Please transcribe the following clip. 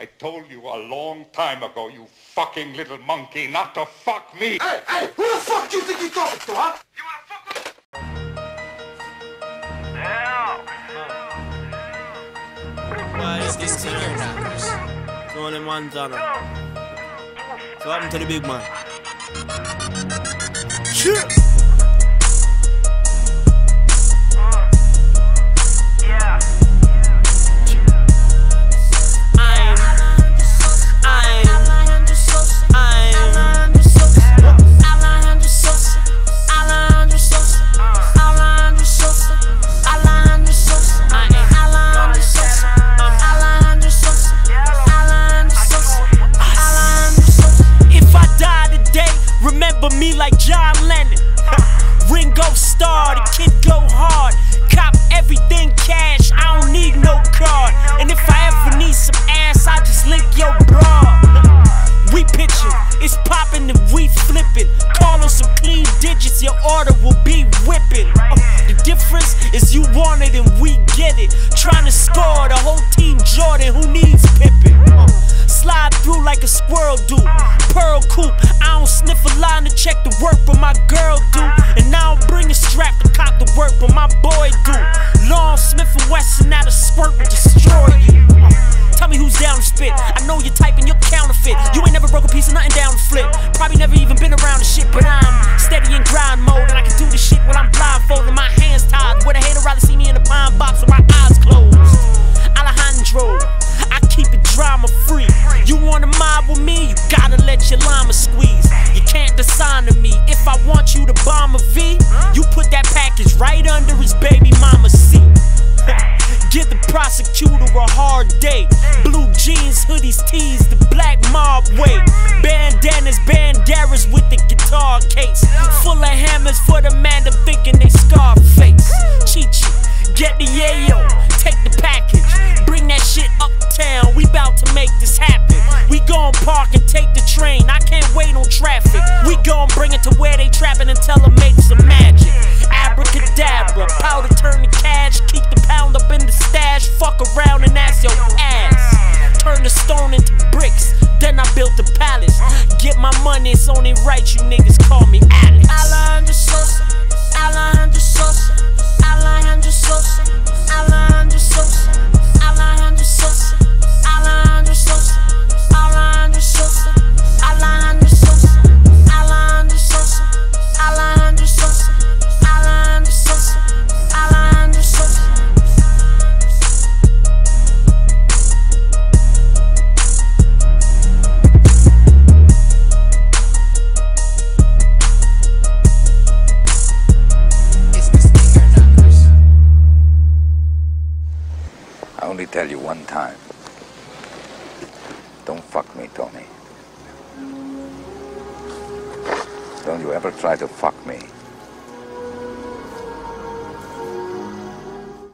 I told you a long time ago, you fucking little monkey, not to fuck me. Hey, hey, who the fuck do you think you're talking to, huh? You wanna fuck with Uh, it's these senior knockers. So all them ones on them. So what happened to the big man? Shit! Me like John Lennon. Ringo Starr, the kid go hard. Cop everything cash, I don't need no card. And if I ever need some ass, I just link your bra. We pitching, it's popping and we flipping. Call on some clean digits, your order will be whipping. Uh, the difference is you want it and we get it. Trying to score the whole team Jordan, who needs your llama squeeze. You can't dishonor me. If I want you to bomb a V, you put that package right under his baby mama's seat. Give the prosecutor a hard day. Blue jeans, hoodies, tees, the black mob way. Bandanas, bandaras with the guitar case. Full of hammers for the man it's only right you niggas call me Alex. Alejandro Sosa, Alejandro Sosa, tell you one time. Don't fuck me, Tony. Don't you ever try to fuck me.